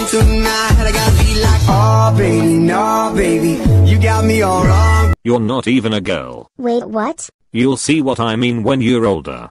I'm tonight, I gotta be like, oh baby, no baby, you got me all wrong. You're not even a girl. Wait, what? You'll see what I mean when you're older.